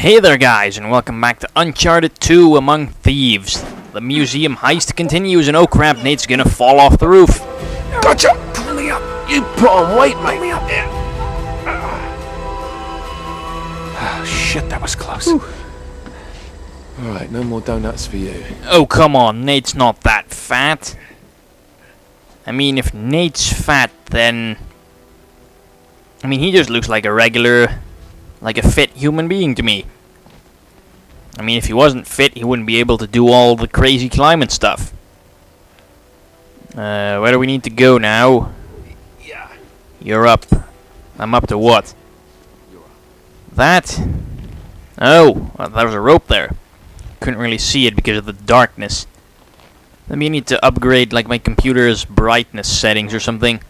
Hey there guys and welcome back to Uncharted 2 Among Thieves. The museum heist continues and oh crap, Nate's gonna fall off the roof. Gotcha! Pull me up! You put on weight, mate! Pull me up! Yeah. Oh, shit, that was close. Alright, no more donuts for you. Oh come on, Nate's not that fat. I mean, if Nate's fat, then... I mean, he just looks like a regular, like a fit human being to me. I mean, if he wasn't fit, he wouldn't be able to do all the crazy climbing stuff. Uh, where do we need to go now? Yeah. You're up. I'm up to what? That? Oh, well, there was a rope there. Couldn't really see it because of the darkness. Maybe I need to upgrade like my computer's brightness settings or something.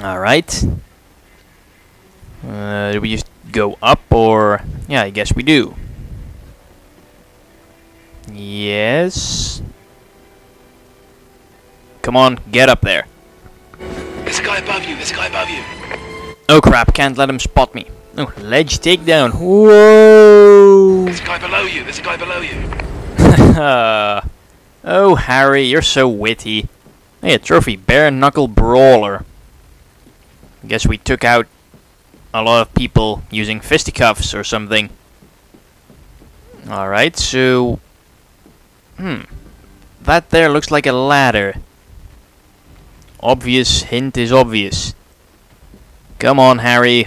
Alright. Uh, do we just go up or... Yeah, I guess we do. Yes. Come on, get up there. There's a guy above you, there's a guy above you. Oh crap, can't let him spot me. Oh, ledge takedown. Whoa! There's a guy below you, there's a guy below you. oh, Harry, you're so witty. Hey, a trophy, bare knuckle brawler. Guess we took out a lot of people using fisticuffs or something. Alright, so... Hmm. That there looks like a ladder. Obvious hint is obvious. Come on, Harry.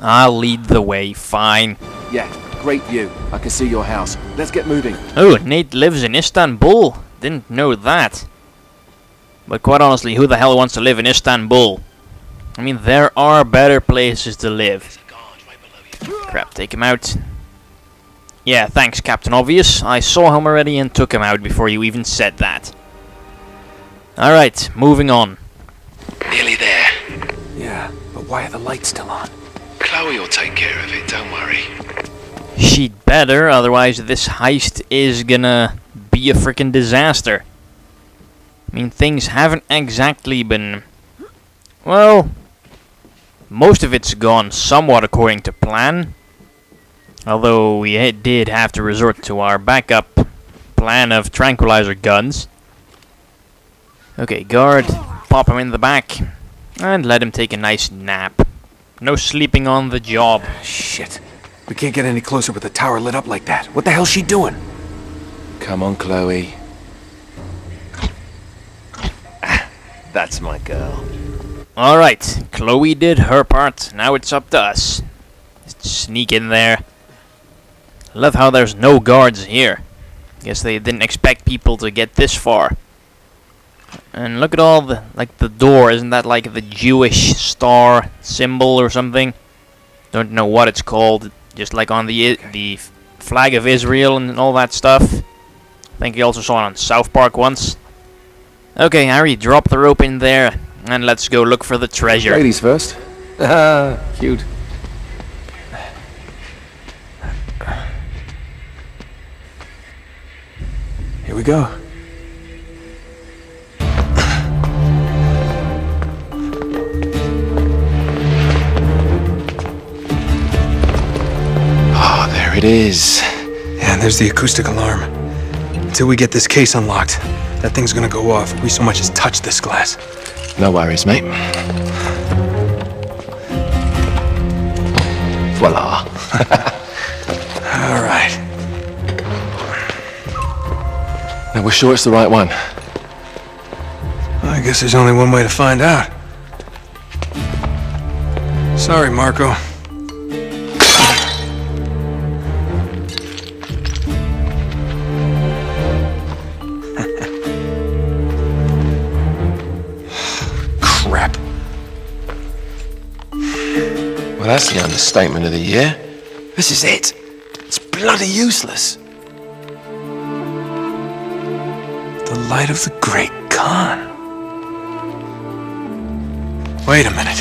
I'll lead the way, fine. Yeah, great view. I can see your house. Let's get moving. Oh, Nate lives in Istanbul. Didn't know that. But quite honestly, who the hell wants to live in Istanbul? I mean, there are better places to live. There's a guard right below you. Crap, take him out. Yeah, thanks, Captain Obvious. I saw him already and took him out before you even said that. Alright, moving on. Nearly there. Yeah, but why are the lights still on? Chloe will take care of it, don't worry. She'd better, otherwise this heist is gonna be a freaking disaster. I mean, things haven't exactly been... Well, most of it's gone somewhat according to plan. Although we did have to resort to our backup plan of tranquilizer guns. Okay, guard, pop him in the back, and let him take a nice nap. No sleeping on the job. Shit. We can't get any closer with the tower lit up like that. What the hell's she doing? Come on, Chloe. Ah, that's my girl. Alright, Chloe did her part, now it's up to us. Sneak in there. Love how there's no guards here. Guess they didn't expect people to get this far. And look at all the, like the door, isn't that like the Jewish star symbol or something? Don't know what it's called, just like on the the flag of Israel and all that stuff. I think you also saw it on South Park once. Okay, Harry, drop the rope in there, and let's go look for the treasure. Ladies first. Ah, cute. Here we go. Oh, there it is. Yeah, and there's the acoustic alarm. Until we get this case unlocked, that thing's gonna go off if we so much as touch this glass. No worries, mate. Voila. All right. Now we're sure it's the right one. I guess there's only one way to find out. Sorry, Marco. Well, that's the understatement of the year. This is it. It's bloody useless. The light of the great Khan. Wait a minute.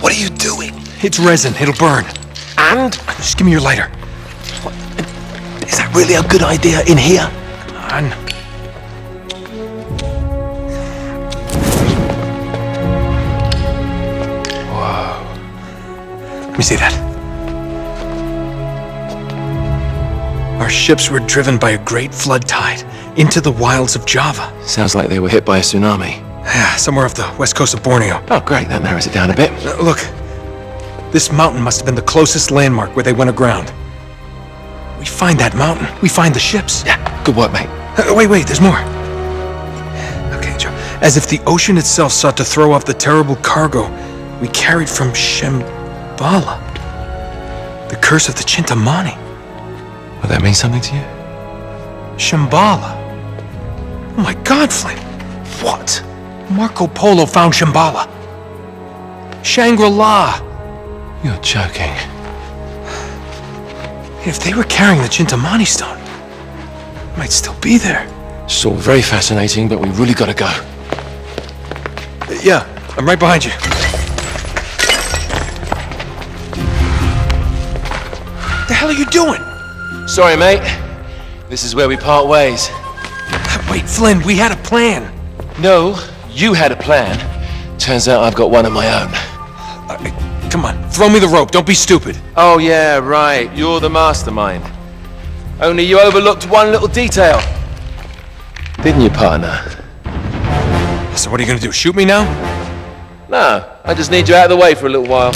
What are you doing? It's resin. It'll burn. And Just give me your lighter. is that really a good idea in here? Come. Let me see that. Our ships were driven by a great flood tide into the wilds of Java. Sounds like they were hit by a tsunami. Yeah, somewhere off the west coast of Borneo. Oh, great. That narrows it down a bit. Uh, look, this mountain must have been the closest landmark where they went aground. We find that mountain, we find the ships. Yeah, good work, mate. Uh, wait, wait, there's more. Okay, Joe. As if the ocean itself sought to throw off the terrible cargo we carried from Shambhala. The curse of the Chintamani. Will that mean something to you? Shambhala. Oh my god, Flynn. What? Marco Polo found Shambhala. Shangri-La. You're joking. If they were carrying the Chintamani stone, it might still be there. It's all very fascinating, but we really gotta go. Yeah, I'm right behind you. Hell are you doing? Sorry, mate. This is where we part ways. Wait, Flynn, we had a plan. No, you had a plan. Turns out I've got one of my own. Uh, come on, throw me the rope. Don't be stupid. Oh, yeah, right. You're the mastermind. Only you overlooked one little detail. Didn't you, partner? So what are you gonna do? Shoot me now? No, I just need you out of the way for a little while.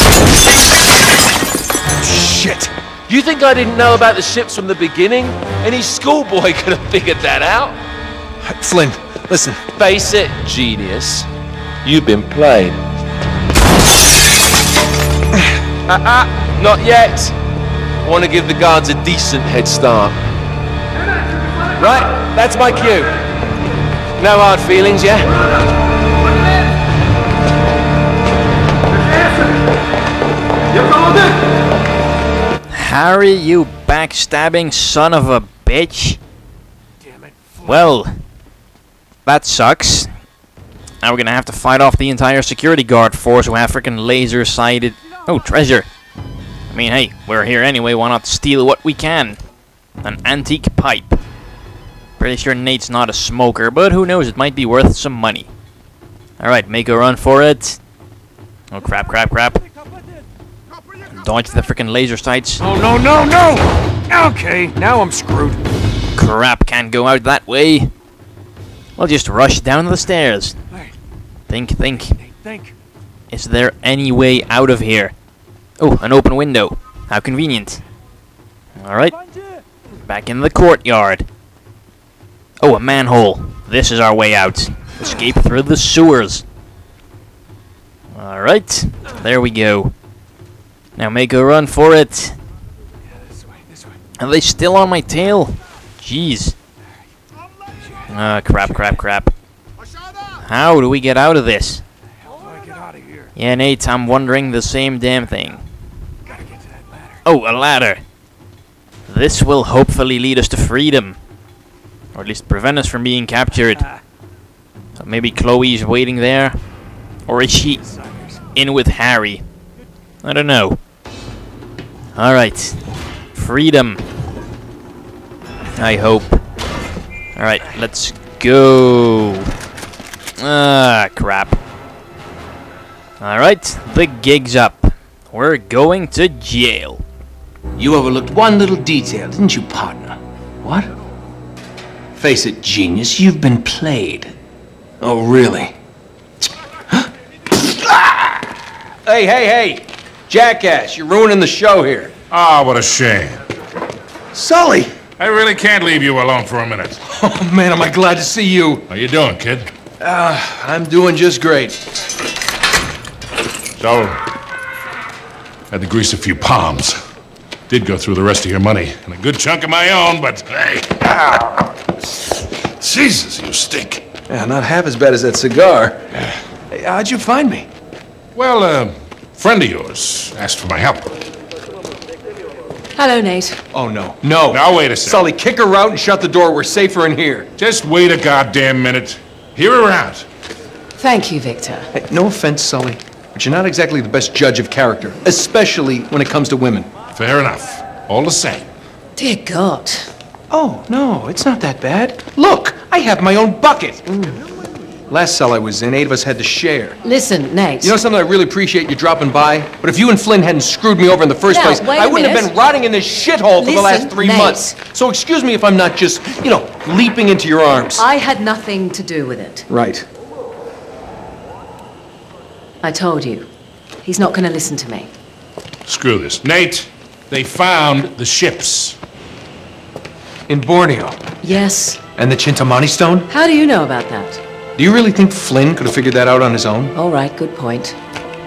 Shit. You think I didn't know about the ships from the beginning? Any schoolboy could have figured that out. Flynn, listen. Face it, genius. You've been played. Uh-uh, not yet. I want to give the guards a decent head start. Right, that's my cue. No hard feelings, yeah? Harry, you backstabbing son of a bitch. Well, that sucks. Now we're gonna have to fight off the entire security guard force who have freaking laser sighted. Oh, treasure. I mean, hey, we're here anyway, why not steal what we can? An antique pipe. Pretty sure Nate's not a smoker, but who knows, it might be worth some money. Alright, make a run for it. Oh, crap, crap, crap. Dodge the freaking laser sights. Oh, no, no, no! Okay, now I'm screwed. Crap, can't go out that way. We'll just rush down the stairs. Think, think. Hey, think. Is there any way out of here? Oh, an open window. How convenient. Alright, back in the courtyard. Oh, a manhole. This is our way out. Escape through the sewers. Alright, there we go. Now make a run for it. This way, this way. Are they still on my tail? Jeez. Ah, crap, crap, crap. How do we get out of this? How do I get out of? Yeah, Nate, I'm wondering the same damn thing. Gotta get to that ladder. Oh, a ladder. This will hopefully lead us to freedom. Or at least prevent us from being captured. Ah, Uh, Maybe Chloe's waiting there? Or is she in with Harry? I don't know. Alright. Freedom. I hope. Alright, let's go. Ah, crap. Alright, the gig's up. We're going to jail. You overlooked one little detail, didn't you, partner? What? Face it, genius, you've been played. Oh, really? Hey, hey, hey! Jackass, you're ruining the show here. Ah, what a shame. Sully! I really can't leave you alone for a minute. Oh man, am I glad to see you. How you doing, kid? Ah, I'm doing just great. So, had to grease a few palms. Did go through the rest of your money, and a good chunk of my own, but hey. Ah. Jesus, you stink. Yeah, not half as bad as that cigar. Hey, how'd you find me? Well, a friend of yours asked for my help. Hello, Nate. Oh, no. No. Now, wait a second. Sully, kick her out and shut the door. We're safer in here. Just wait a goddamn minute. Hear her out. Thank you, Victor. Hey, no offense, Sully, but you're not exactly the best judge of character, especially when it comes to women. Fair enough. All the same. Dear God. Oh, no, it's not that bad. Look, I have my own bucket. Last cell I was in, eight of us had to share. Listen, Nate. You know something? I really appreciate you dropping by, but if you and Flynn hadn't screwed me over in the first Now, place, wait I a wouldn't have minute. been rotting in this shithole for the last Listen, three Nate. months. So excuse me if I'm not just, you know, leaping into your arms. I had nothing to do with it. Right. I told you. He's not going to listen to me. Screw this. Nate, they found the ships. In Borneo. Yes. And the Chintamani stone? How do you know about that? Do you really think Flynn could have figured that out on his own? All right, good point.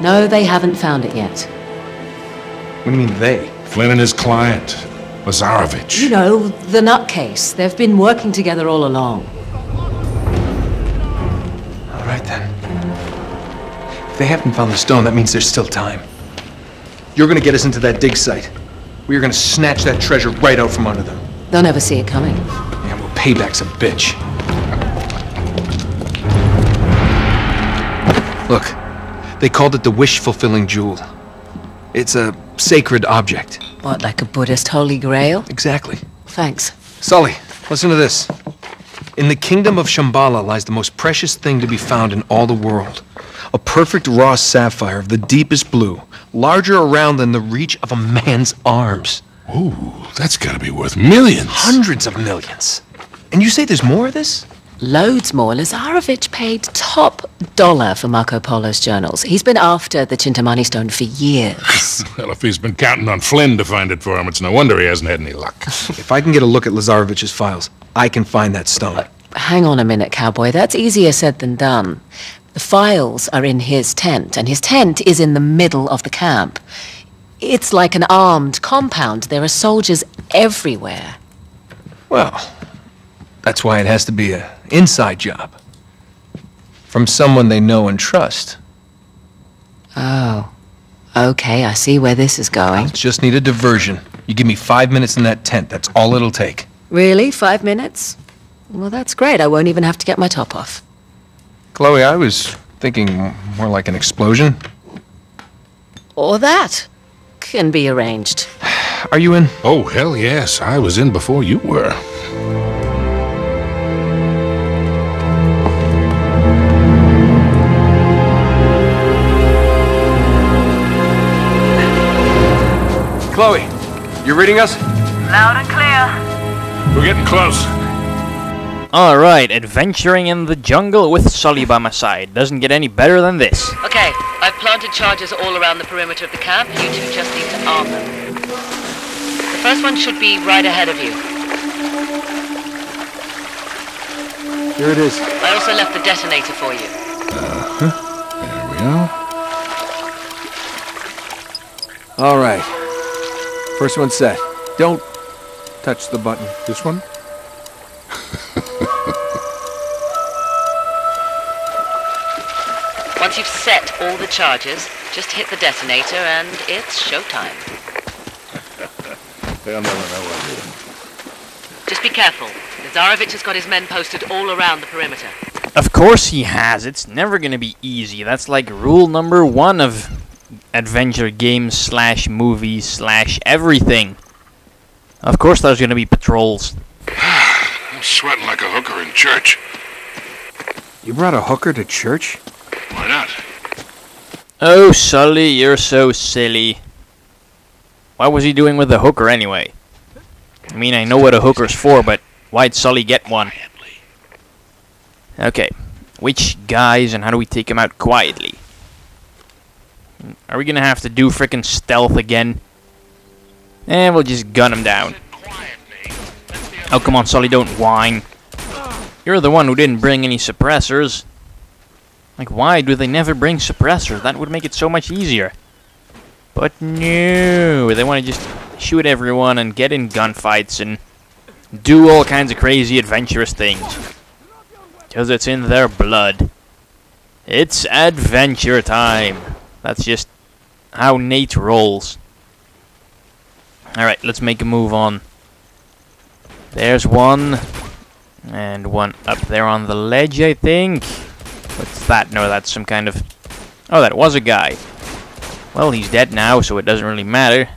No, they haven't found it yet. What do you mean they? Flynn and his client, Lazarevic. You know, the nutcase. They've been working together all along. All right then. If they haven't found the stone, that means there's still time. You're gonna get us into that dig site. We are gonna snatch that treasure right out from under them. They'll never see it coming. And well, payback's a bitch. Look, they called it the wish-fulfilling jewel. It's a sacred object. What, like a Buddhist holy grail? Exactly. Thanks. Sully, listen to this. In the kingdom of Shambhala lies the most precious thing to be found in all the world. A perfect raw sapphire of the deepest blue, larger around than the reach of a man's arms. Ooh, that's gotta be worth millions. Hundreds of millions. And you say there's more of this? Loads more. Lazarevic paid top dollar for Marco Polo's journals. He's been after the Chintamani stone for years. Well, if he's been counting on Flynn to find it for him, it's no wonder he hasn't had any luck. If I can get a look at Lazarevic's files, I can find that stone. Uh, hang on a minute, cowboy. That's easier said than done. The files are in his tent, and his tent is in the middle of the camp. It's like an armed compound. There are soldiers everywhere. Well, that's why it has to be an inside job. From someone they know and trust. Oh. Okay, I see where this is going. Just need a diversion. You give me five minutes in that tent, that's all it'll take. Really? Five minutes? Well, that's great. I won't even have to get my top off. Chloe, I was thinking more like an explosion. Or that. Can be arranged. Are you in? Oh, hell yes. I was in before you were. Chloe, you reading us? Loud and clear. We're getting close. Alright, adventuring in the jungle with Sully by my side. Doesn't get any better than this. Okay, I've planted charges all around the perimeter of the camp. You two just need to arm them. The first one should be right ahead of you. Here it is. I also left the detonator for you. Uh-huh. There we are. All right. First one set. Don't touch the button. This one? Once you've set all the charges, just hit the detonator and it's showtime. They'll never know what hit him. Just be careful. Lazarevic has got his men posted all around the perimeter. Of course he has. It's never gonna be easy. That's like rule number one of adventure games slash movies slash everything. Of course there's gonna be patrols. I'm sweating like a hooker in church. You brought a hooker to church? Why not? Oh, Sully, you're so silly. What was he doing with the hooker anyway? I mean, I know what a hooker's for, but why'd Sully get one? Okay, which guys and how do we take them out quietly? Are we gonna have to do frickin' stealth again? Eh, we'll just gun him down. Oh, come on, Sully, don't whine. You're the one who didn't bring any suppressors. Like, why do they never bring suppressors? That would make it so much easier. But no, they want to just shoot everyone and get in gunfights and do all kinds of crazy adventurous things. Because it's in their blood. It's adventure time. That's just how Nate rolls. Alright, let's make a move on. There's one. And one up there on the ledge, I think. What's that? No, that's some kind of... Oh, that was a guy. Well, he's dead now, so it doesn't really matter.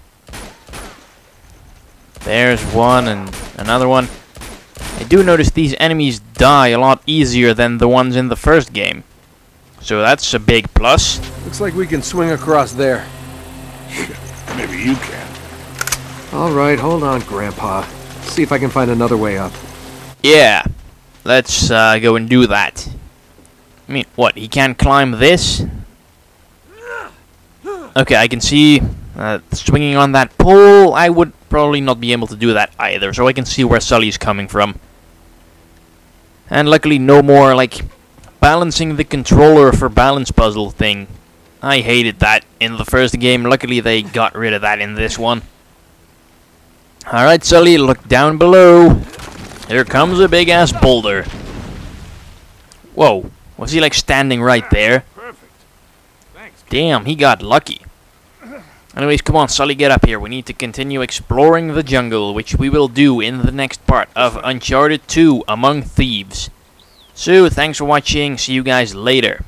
There's one and another one. I do notice these enemies die a lot easier than the ones in the first game. So that's a big plus. Looks like we can swing across there. Maybe you can. All right, hold on, Grandpa. See if I can find another way up. Yeah, let's uh, go and do that. I mean, what, he can't climb this? Okay, I can see uh, swinging on that pole. I would probably not be able to do that either, so I can see where Sully's coming from. And luckily no more, like, balancing the controller for balance puzzle thing. I hated that in the first game. Luckily they got rid of that in this one. Alright, Sully, look down below. Here comes a big ass boulder. Whoa, was he like standing right there? Damn, he got lucky. Anyways, come on, Sully, get up here. We need to continue exploring the jungle, which we will do in the next part of Uncharted 2 Among Thieves. So, thanks for watching. See you guys later.